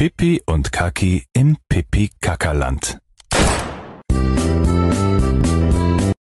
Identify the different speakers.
Speaker 1: Pippi und Kaki im Pipi-Kackerland